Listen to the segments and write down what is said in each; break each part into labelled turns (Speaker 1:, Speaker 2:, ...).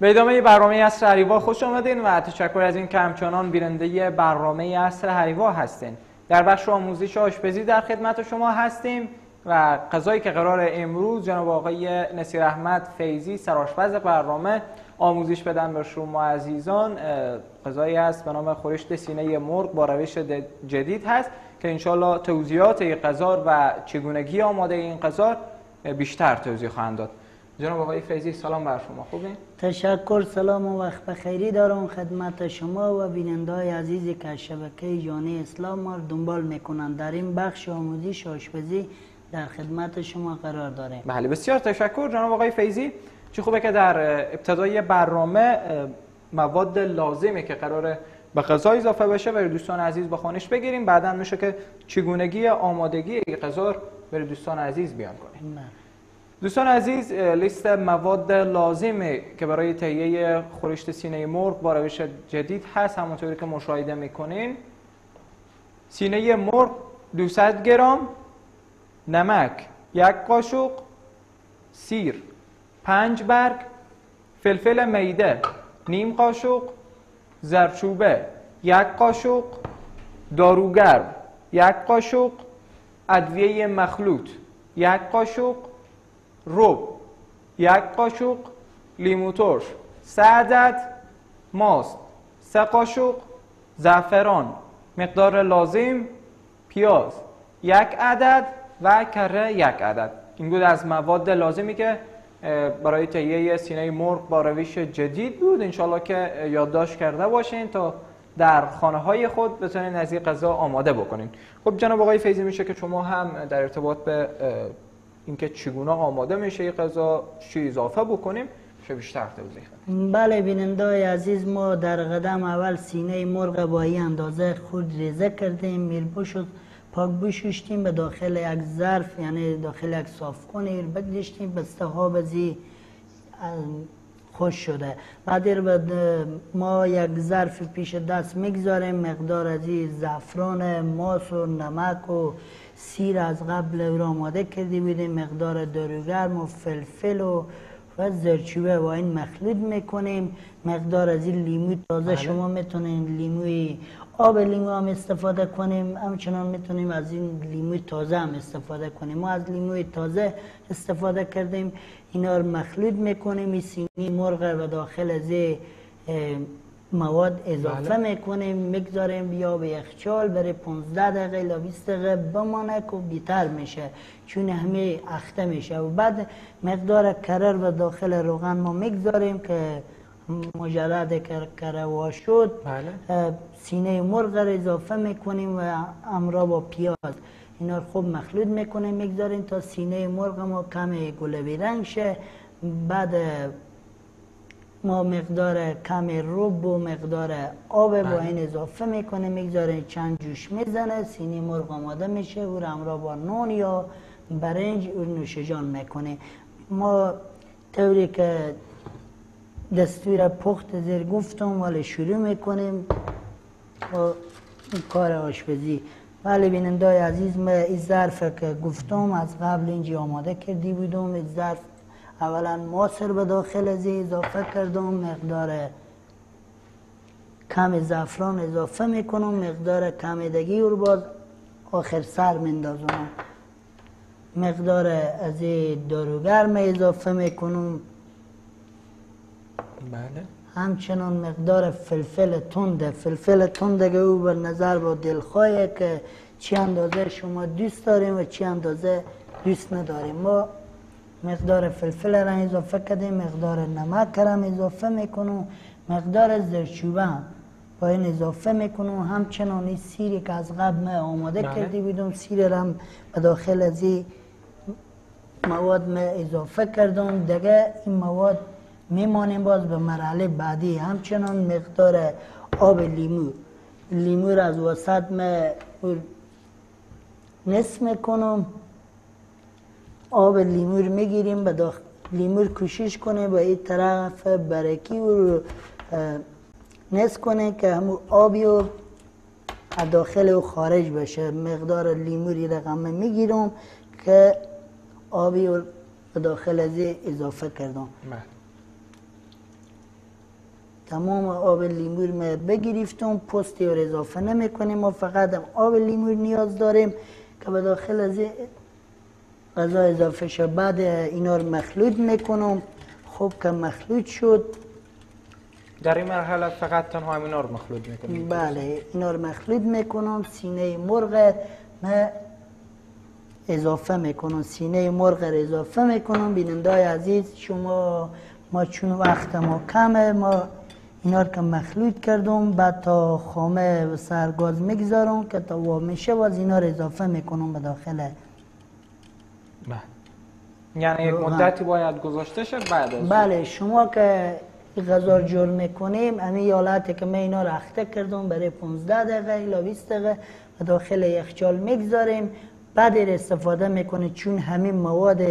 Speaker 1: به ادامه برنامه اصر حریوا خوش آمدین و تشکر از این که همچنان بیننده برنامه اصر حریوا هستین. در بخش آموزش آشپزی در خدمت شما هستیم و غذایی که قرار امروز جناب آقای نصیر احمد فیزی سرآشپز برنامه آموزش بدن به شما عزیزان غذایی است به نام خورشت سینه مرغ با روش جدید هست که انشالله توضیحات این و چگونگی آماده این غذا بیشتر توضیح خواهند داد. جناب آقای فیزی سلام بر شما. خوبین؟
Speaker 2: تشکر سلام و وقت بخیری دارم خدمت شما و بیننده های عزیزی که شبکه جانی اسلام ما دنبال می‌کنند در این بخش آموزش آشپزی در خدمت شما قرار داریم.
Speaker 1: بله بسیار تشکر جناب آقای فیزی چه خوبه که در ابتدای برنامه مواد لازمه که قراره به غذا اضافه بشه برای دوستان عزیز به خانش بگیریم. بعدا میشه که چگونگی آمادگی غذا برای دوستان عزیز بیان کنیم.
Speaker 2: بله.
Speaker 1: دوستان عزیز لیست مواد لازمه که برای تهیه خورشت سینه مرغ با روش جدید هست همونطوری که مشاهده می‌کنین. سینه مرغ 200 گرم نمک یک قاشق سیر پنج برگ فلفل میده نیم قاشق زرچوبه یک قاشق داروگرم یک قاشق ادویه مخلوط یک قاشق روب یک قاشق لیمو ترش سه عدد ماست. سه قاشق زعفران. مقدار لازم پیاز. یک عدد و کره یک عدد. این بود از مواد لازمی که برای تهیه سینه مرغ با روش جدید بود. انشالله که یادداشت کرده باشین تا در خانه های خود بتونین از این غذا آماده بکنین. خب جناب آقای فیضی میشه که شما هم در ارتباط به اینکه چگونه آماده میشه این غذا چی اضافه بکنیم چه بیشتر توضیح
Speaker 2: بله بیننده عزیز ما در قدم اول سینه مرغ با این اندازه خود ریزه کردیم میل شد پاک بشوشتیم به داخل یک ظرف یعنی داخل یک صافکنی بگذاشتیم بسته ها بزی خوش شده. بعد ما یک ظرف پیش دست می‌گذاریم مقدار از این زعفران ماس و نمک و سیر از قبل را آماده کردی بودیم. مقدار داروگرم و فلفل و و زرچوبه با این مخلوط می‌کنیم. مقدار از این لیمو تازه بله. شما می‌تونین لیموی آب لیمو هم استفاده کنیم. همچنان می‌تونیم از این لیمو تازه هم استفاده کنیم. ما از لیمو تازه استفاده کردیم. اینا رو مخلوط می‌کنیم این سینی مرغ و داخل از مواد اضافه بله. می‌کنیم می‌گذاریم بیا به یخچال برای 15 دقیقه یا 20 دقیقه بمانه که بیتر میشه چون همه اخته میشه و بعد مقدار کرر و داخل روغن ما می‌گذاریم که مجرد کروا شد بله. سینه مرغ را اضافه می‌کنیم و امرا با پیاز اینا رو خوب مخلوط می‌کنیم می‌گذاریم تا سینه مرغ ما کم گلبی رنگ شه. بعد ما مقدار کم روب و مقدار آب با بله. این اضافه می‌کنه می‌گذاریم چند جوش می‌زنه سینه مرغ آماده میشه و را با نون یا برنج و نوشجان می‌کنه. ما طوری که دستور پخت زیر گفتم ولی شروع می‌کنیم. با کار آشپزی. ولی بیننده عزیز ما این ظرف که گفتم از قبل اینجا آماده کردی بودم این ظرف اولا ماسر به داخل از اضافه کردم مقدار کم زعفران اضافه می‌کنم مقدار کمیدگی رو باز آخر سر مندازم مقدار از داروگرم اضافه می‌کنم.
Speaker 1: بله.
Speaker 2: همچنان مقدار فلفل تنده فلفل تنده او به نظر با دلخواهی که چی اندازه شما دوست داریم و چی اندازه دوست نداریم. ما مقدار فلفل را اضافه کردیم مقدار نمک را اضافه می‌کنم مقدار زرچوبه با این اضافه می‌کنم همچنان این سیری که از قبل ما آماده بله. کردی بودم سیر را به داخل از این مواد ما اضافه کردم. دیگه این مواد میمانیم باز به مرحله بعدی. همچنان مقدار آب لیمو لیمو را از وسط نصف می‌کنم. آب لیمو رو می‌گیریم به داخل لیمو کوشش کنه به این طرف برکی رو نصف کنه که همو آبی رو داخل و خارج بشه. مقدار لیموری رقم می‌گیرم که آبی به داخل از اضافه کردم.
Speaker 1: بله.
Speaker 2: تمام آب لیمور ما بگرفتم. پستی رو اضافه نمی‌کنیم ما فقط هم آب لیمور نیاز داریم که به داخل از غذا اضافه شد بعد اینا رو مخلوط می‌کنم. خوب که مخلوط شد.
Speaker 1: در این مرحله فقط تنها همینا رو مخلوط می‌کنیم.
Speaker 2: بله اینا رو مخلوط می‌کنم. سینه مرغ ما اضافه می‌کنم. سینه مرغ رو اضافه می‌کنم. بیننده عزیز شما ما چون وقت ما کمه ما اینا رو که مخلوط کردم بعد تا خامه و سرگاز می‌گذارم که تا وا میشه باز اینا رو اضافه می‌کنم به داخل.
Speaker 1: بله. یعنی یک. مدتی باید گذاشته شد بعد از
Speaker 2: بله شما که غذا جور می‌کنیم همین حالتی که من اینا رو اخته کردم برای 15 دقیقه الا 20 دقیقه و داخل یخچال می‌گذاریم. بعد استفاده می‌کنه چون همین مواد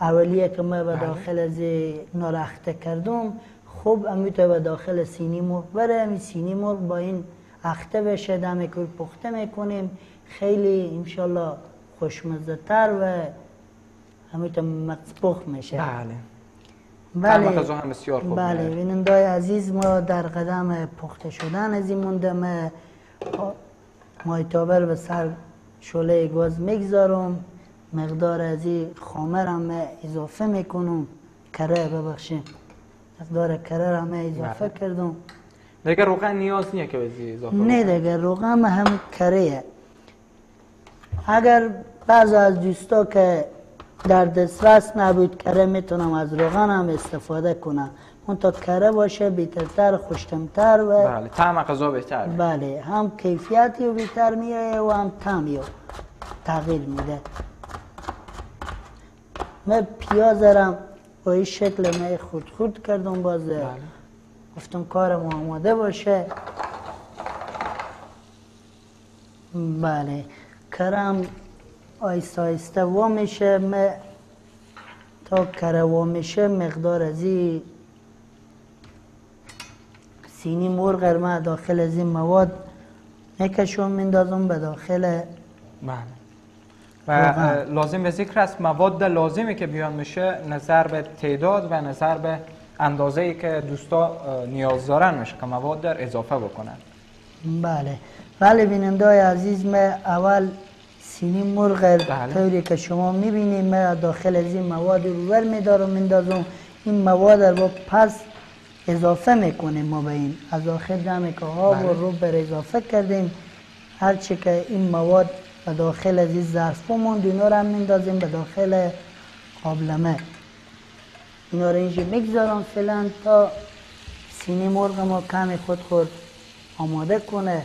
Speaker 2: اولیه که من به داخل از اخته کردم. خوب امیتو به داخل سینی مرغ بره همین سینی مرغ با این اخته بشه دم کل پخته می‌کنیم. خیلی انشالله خوشمزه تر و همیتو مطبخ میشه.
Speaker 1: بله.
Speaker 2: بله
Speaker 1: هم بسیار خوب
Speaker 2: بله. بینندای عزیز ما در قدم پخته شدن از این مونده. ما مایتابر به سر شعله گاز می‌گذارم. مقدار از این خامه را ما اضافه می‌کنم. کره ببخشید. مقدار کره را ما اضافه
Speaker 1: بله.
Speaker 2: کردم.
Speaker 1: دیگه روغن نیاز نیه که بزی اضافه
Speaker 2: نه دیگه روغن هم کره اگر بعض از دوستا که در دسترس نبود کره می‌تونم از روغن هم استفاده کنم. اون تا کره باشه بیترتر خوشتمتر و
Speaker 1: بله طعم غذا بهتر.
Speaker 2: بله هم کیفیتی و بیتر میره و هم طعمی تغییر میده. من پیاز رم با این شکل من خود خود کردم باز
Speaker 1: بله.
Speaker 2: گفتم کارم آماده باشه. بله. کرم آیسته آیسته وا میشه من تا کره وا میشه مقدار از این سینی مرغ من داخل از این مواد می‌کشم میندازم به داخل
Speaker 1: بله. و لازم به ذکر است مواد لازمی که بیان میشه نظر به تعداد و نظر به اندازه ای که دوستا نیاز دارن میشه که مواد در اضافه بکنن.
Speaker 2: بله. بله بیننده عزیز ما اول سینی مرغ
Speaker 1: بله.
Speaker 2: طوری که شما می‌بینید ما داخل از این مواد رو ور میدارم میندازم. این مواد رو پس اضافه می‌کنیم ما به این. از آخر دم که آب
Speaker 1: بله.
Speaker 2: رو بر اضافه کردیم. هرچی که این مواد به داخل از این ظرف موند. اینا رو هم میندازیم به داخل قابلمه. اینا رو اینجا می‌گذارم فعلا تا سینی مرغ ما کمی خود خود آماده کنه.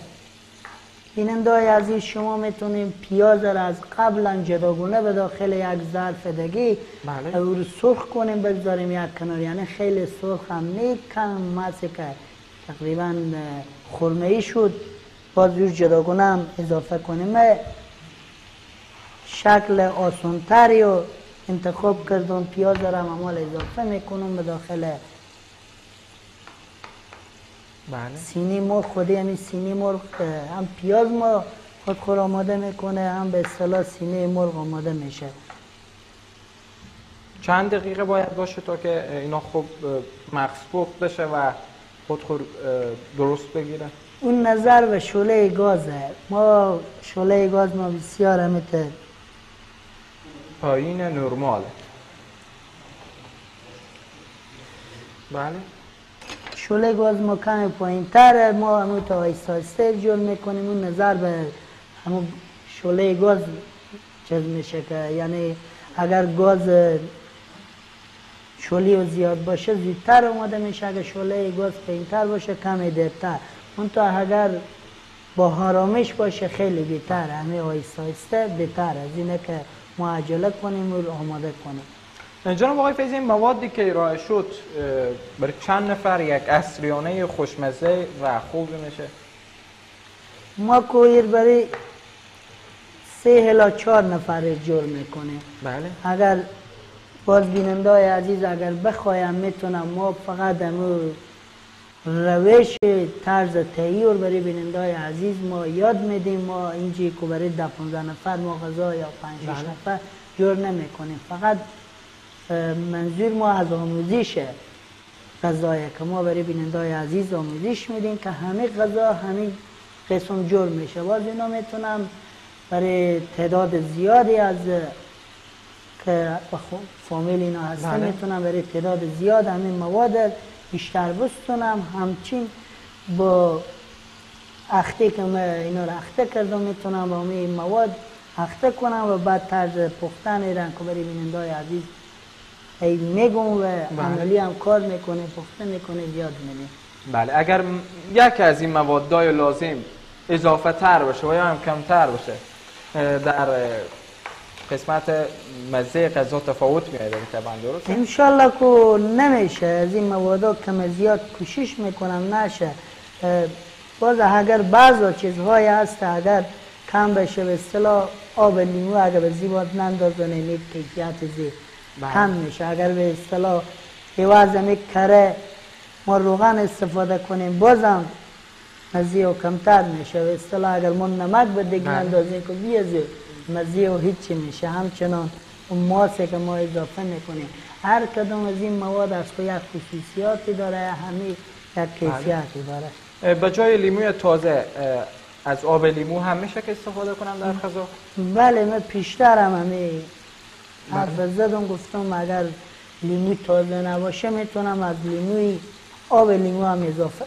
Speaker 2: بیننده های عزیز شما می‌تونیم پیاز را از قبلا جداگونه به داخل یک ظرف دیگه
Speaker 1: بله.
Speaker 2: او رو سرخ کنیم بگذاریم یک کنار. یعنی خیلی سرخ هم نه کم مسی که تقریبا خرمه ای شد. باز جداگونه هم اضافه کنیم. شکل آسانتری رو انتخاب کردم پیاز را هم اول اضافه می‌کنم به داخل
Speaker 1: بله.
Speaker 2: سینی مرغ خودی همین سینی مرغ هم پیاز ما خود خور آماده می‌کنه هم به اصطلاح سینه مرغ آماده میشه.
Speaker 1: چند دقیقه باید باشه تا که اینا خوب پخت بشه و خود اه، درست بگیره.
Speaker 2: اون نظر به شعله گازه. ما شعله گاز ما بسیار همیت
Speaker 1: پایین نرماله بله.
Speaker 2: شعله گاز ما کمی پایین تره ما همون تا آیسته جور می‌کنیم. اون نظر به همون شعله گاز چیز میشه که؟ یعنی اگر گاز شعله و زیاد باشه زودتر آماده میشه. اگر شعله گاز پایینتر باشه کمی دیرتر اون تا اگر با آرامش باشه خیلی بهتر همه آیسته بهتر از اینه که ما عجله کنیم و آماده کنیم.
Speaker 1: جناب آقای فیضی این موادی که ارائه شد برای چند نفر یک اصریانه خوشمزه و خوب میشه؟
Speaker 2: ما کویر برای سه الا چهار نفر جور می‌کنیم.
Speaker 1: بله.
Speaker 2: اگر باز بیننده های عزیز اگر بخوایم می‌تونم ما فقط امو روش طرز تهیور برای بیننده های عزیز ما یاد میدیم ما اینجی که برای ده 15 نفر ما غذا یا پنج شش
Speaker 1: بله.
Speaker 2: نفر جور نمی‌کنیم فقط منظور ما از آموزشه غذایی که ما برای بیننده عزیز آموزش میدیم که همه غذا همین قسم جور میشه باز اینا می‌تونم برای تعداد زیادی از که فامیل اینا هستن
Speaker 1: بله.
Speaker 2: می‌تونم برای تعداد زیاد همین مواد بیشتر بستونم. همچین با اخته که من اینا رو اخته کردم می‌تونم با همین مواد اخته کنم و بعد طرز پختن ایران که برای بیننده عزیز ای میگم و عملی هم کار می‌کنه پخته می‌کنه زیاد میدیم
Speaker 1: بله اگر یک از این موادای لازم اضافه تر باشه و یا هم کمتر باشه در قسمت مزه غذا تفاوت میاد طبعا درست؟
Speaker 2: انشالله که نمیشه. از این مواد کم زیاد کوشش می‌کنم. نشه. باز اگر بعض چیزهای هست اگر کم بشه به اصطلاح آب لیمو اگر به زیباد نندازن یک کیفیت زی
Speaker 1: بله.
Speaker 2: کم میشه. اگر به اصطلاح عوض یک کره ما روغن استفاده کنیم بازم مزه و کمتر میشه. به اصطلاح اگر ما نمک به دیگه
Speaker 1: بله.
Speaker 2: اندازیم که بیازه مزه و هیچی میشه همچنان اون ماسه که ما اضافه می‌کنیم هر کدوم از این مواد از خود یک خصوصیاتی داره همه یک کیفیتی داره.
Speaker 1: اه، به جای لیموی تازه از آب لیمو هم میشه که استفاده کنم در غذا؟
Speaker 2: بله من پیشترم همه. حرف زدم گفتم اگر لیمو تازه نباشه می‌تونم از لیموی آب لیمو هم اضافه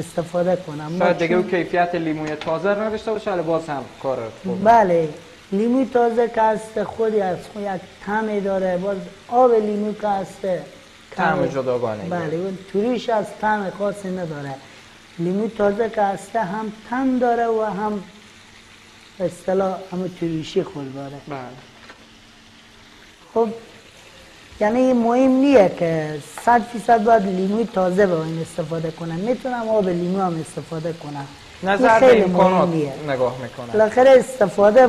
Speaker 2: استفاده کنم.
Speaker 1: شاید دیگه
Speaker 2: چون-
Speaker 1: اون کیفیت لیموی تازه رو نداشته باشه ولی باز هم کار
Speaker 2: بله لیمو تازه که هست خودی از خود یک طعمی داره باز آب لیمو که هست
Speaker 1: طعم جداگانه.
Speaker 2: بله اون توریش از طعم خاصی نداره. لیمو تازه که هست هم طعم داره و هم اصطلاح هم توریشی خود داره.
Speaker 1: بله.
Speaker 2: خب یعنی مهم نیه که صد فیصد باید لیموی تازه به این استفاده کنم. می‌تونم آب لیمو هم استفاده کنم.
Speaker 1: نظر به امکانات. نگاه می‌کنم.
Speaker 2: بالاخره استفاده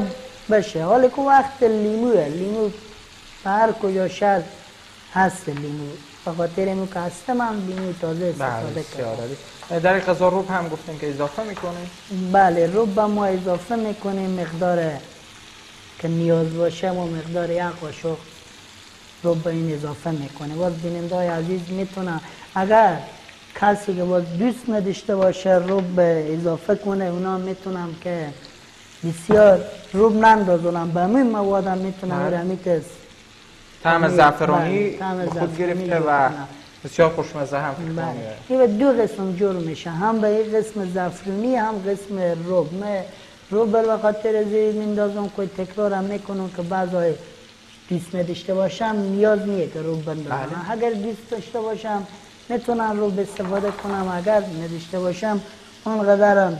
Speaker 2: بشه. حالا که وقت لیموه. لیمو هر کجا شهر هست لیمو. به خاطر اینو که هستم هم لیمو تازه استفاده
Speaker 1: بله
Speaker 2: کنم
Speaker 1: عالی. در غذا روب هم گفتیم که اضافه می‌کنیم
Speaker 2: بله روب ما اضافه می‌کنیم. مقدار که نیاز باشه ما مقدار یک قاشق روب به این اضافه می‌کنیم باز بیننده های عزیز می‌تونه اگر کسی که باز دوست نداشته باشه روب به اضافه کنه اونا می‌تونم که بسیار روب نندازونم به همین مواد هم می‌تونم
Speaker 1: بله.
Speaker 2: رمیت است بله،
Speaker 1: زعفرانی به خود
Speaker 2: زعفرانی
Speaker 1: گرفته
Speaker 2: رو
Speaker 1: و. بسیار خوشمزه هم
Speaker 2: بله. این دو قسم جور میشه. هم به یک قسم زعفرونی هم قسم روب من روب به خاطر این میندازم که تکرار هم می‌کنم که بعضای دوست نداشته باشم نیاز نیه که بندازم.
Speaker 1: بله.
Speaker 2: اگر دوست داشته باشم می‌تونم روب استفاده کنم. اگر نداشته باشم اونقدر هم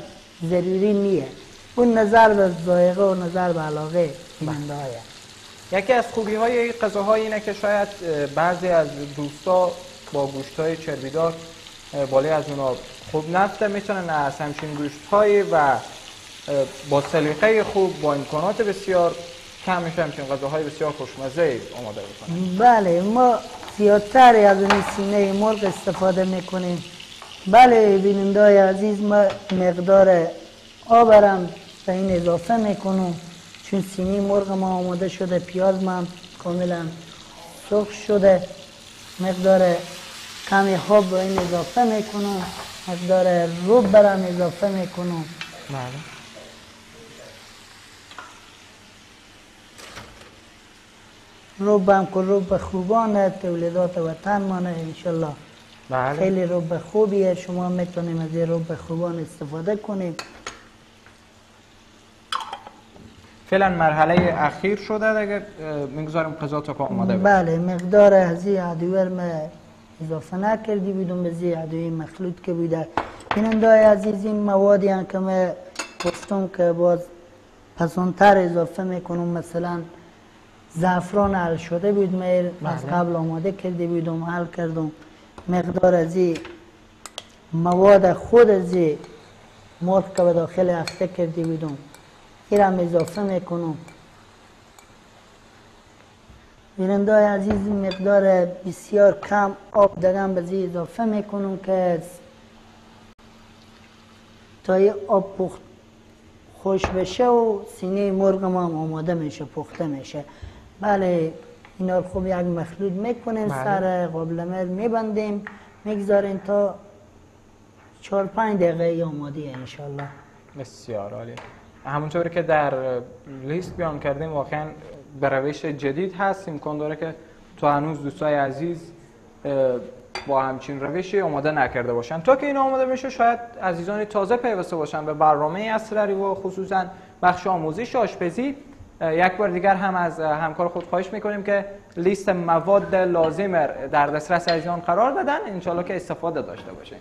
Speaker 2: ضروری نیه. اون نظر به ذائقه و نظر به علاقه های
Speaker 1: یکی از خوبی های غذاهای اینه که شاید بعضی از دوستا با گوشت های چربیدار بالای از اونا خوب نفته می‌تونن از همچین گوشت و با سلیقه خوب با امکانات بسیار کم میشه همچین غذاهای بسیار خوشمزه آماده بکنن
Speaker 2: بله ما زیادتر از این سینه مرغ استفاده می‌کنیم. بله بیننده عزیز ما مقدار آبرم به این اضافه می‌کنم. چون سینه مرغ ما آماده شده پیاز ما هم کاملا سرخ شده. مقدار کمی خواب به این اضافه می‌کنم. مقدار روب برم اضافه می‌کنم.
Speaker 1: بله.
Speaker 2: هم که روب خوبانه تولیدات وطن مانه انشالله.
Speaker 1: بله.
Speaker 2: خیلی روب خوبیه. شما می‌تونیم از این روب خوبان استفاده کنیم.
Speaker 1: فعلا مرحله اخیر شده اه، می‌گذاریم غذا تا که بشه
Speaker 2: بله مقدار از این عدویر ما اضافه نکردی بودم به زی عدوی مخلوط که بوده. بیننده های عزیز این موادی هم که ما گفتم که باز پسانتر اضافه می‌کنم. مثلا زعفران حل شده بود ما از
Speaker 1: بله.
Speaker 2: قبل آماده کرده بودم حل کردم. مقدار از این مواد خود از این مرغ که به داخل اخته کرده بودم این هم اضافه می‌کنم. بیننده های عزیز مقدار بسیار کم آب دگم به زی اضافه می‌کنم که تا یه آب پخت خوش بشه و سینه مرغ ما هم آماده میشه پخته میشه. بله اینا رو خوب یک مخلوط می‌کنیم
Speaker 1: بله.
Speaker 2: سر قابلمه میبندیم می‌گذاریم تا چهار پنج دقیقه آماده انشالله
Speaker 1: بسیار عالی. همونطوری که در لیست بیان کردیم واقعا به روش جدید هست امکان داره که تو هنوز دوستای عزیز با همچین روشی آماده نکرده باشن. تا که این آماده بشه شاید عزیزانی تازه پیوسته باشن. به برنامه اصلری و خصوصا بخش آموزش آشپزی یک بار دیگر هم از همکار خود خواهش می‌کنیم که لیست مواد لازم در دسترس عزیزان قرار بدن انشالله که استفاده داشته باشین.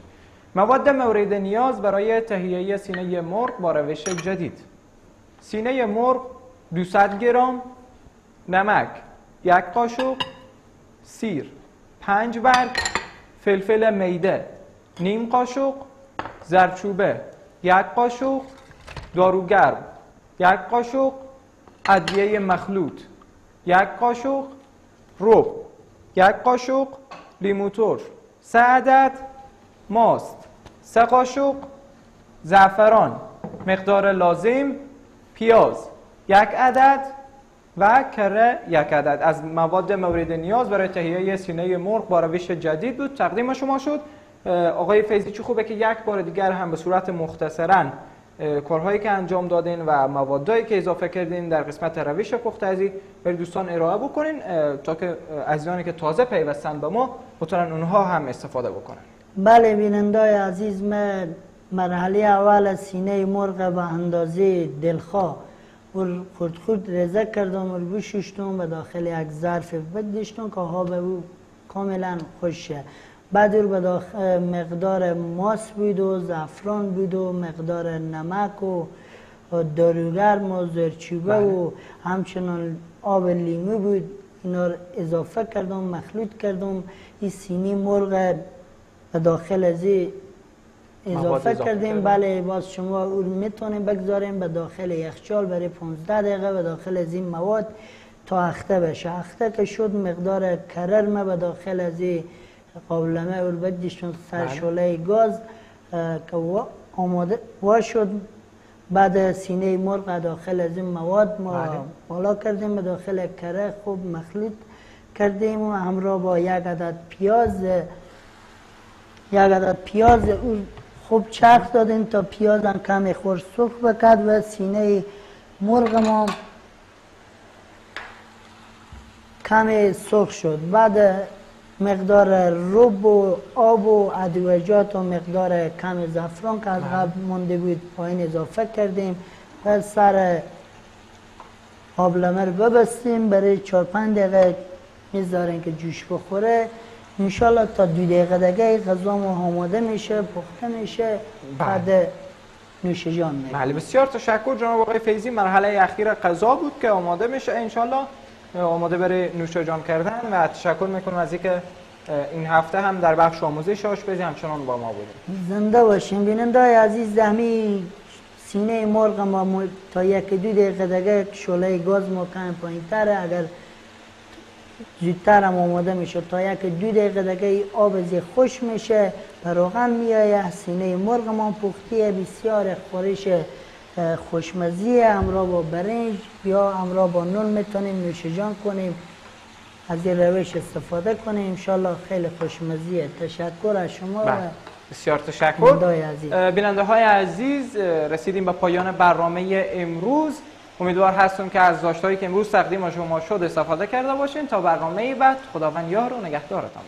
Speaker 1: مواد مورد نیاز برای تهیه سینه مرغ با روش جدید. سینه مرغ 200 گرم نمک یک قاشق سیر پنج برگ فلفل میده نیم قاشق زرچوبه یک قاشق داروگرم یک قاشق ادویه مخلوط. یک قاشق روب یک قاشق لیموتور. سه عدد ماست. سه قاشق زعفران. مقدار لازم پیاز. یک عدد و کره یک عدد. از مواد مورد نیاز برای تهیه سینه مرغ با روش جدید بود. تقدیم شما شد. آقای فیضی چی خوبه که یک بار دیگر هم به صورت مختصرا کارهایی که انجام دادین و موادایی که اضافه کردین در قسمت روش پختازی برای دوستان ارائه بکنین تا که عزیزانی که تازه پیوستن به ما بتونن اونها هم استفاده بکنن.
Speaker 2: بله بینندای عزیز من مرحله اول سینه مرغ به اندازه دلخواه. خورد خورد رزه کردم و بششتم و داخل یک ظرف بدشتم که ها به او کاملا خوشه بعد رو به داخل مقدار ماس بود و زعفران بود و مقدار نمک و داروگرم و زرچوبه و بله. همچنان آب لیمو بود. اینا رو اضافه کردم مخلوط کردم. این سینی مرغ به داخل از اضافه کردیم. بله باز شما اون می‌تونیم بگذاریم به داخل یخچال برای 15 دقیقه به داخل از این مواد تا اخته بشه. اخته که شد مقدار کرر ما به داخل از این قابلمه اول بدیشون سر بله. شوله گاز که آماده وا شد بعد سینه مرغ داخل از این مواد ما. بالا کردیم به داخل کره خوب مخلوط کردیم و همراه با یک عدد پیاز یک عدد پیاز اون خوب چرخ دادیم تا پیازم کمی خور سرخ بکد و سینه مرغ ما کمی سرخ شد بعد مقدار روب و آب و ادویجات و مقدار کم زفران که از بله. قبل مونده بود پایین اضافه کردیم. و سر آبلمه رو ببستیم. برای چهار پنج دقیقه می‌ذاریم که جوش بخوره. انشالله تا دو دقیقه دیگه غذا ما آماده میشه پخته میشه. بله. بعد نوش جان میشه
Speaker 1: بله بسیار تشکر جناب آقای فیزی مرحله اخیر غذا بود که آماده میشه. انشالله آماده برای نوش جان کردن و تشکر می‌کنم از اینکه این هفته هم در بخش آموزش آشپزی همچنان با ما بودیم
Speaker 2: زنده باشیم بیننده عزیز زهمی سینه مرغ ما تا یک دو دقیقه دیگه شعله گاز ما کم پایین تره. اگر زودتر هم آماده میشه تا یک دو دقیقه دیگه آب زی خوش میشه. به روغن میایه سینه مرغ ما پختیه. بسیار خورش خوشمزی همراه با برنج یا همراه با نون می‌تونیم نوشجان کنیم. از این روش استفاده کنیم. انشالله خیلی خوشمزیه تشکر از شما
Speaker 1: بله. بسیار تشکر. بیننده های عزیز رسیدیم به پایان برنامه امروز. امیدوار هستم که از داشتهایی که امروز تقدیم شما شد استفاده کرده باشین. تا برنامه بعد خداوند یار و نگهدارتان.